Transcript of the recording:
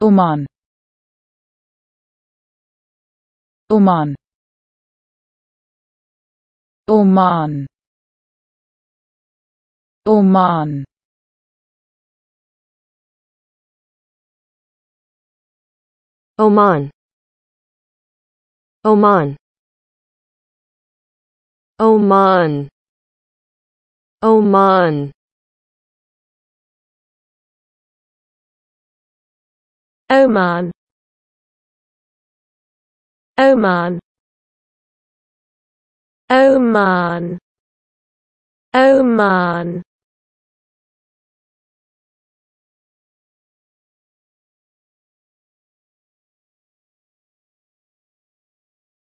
Oman. Oman. Oman. Oman. Oman. Oman. Oman. Oman Oman. Oman. Oman. Oman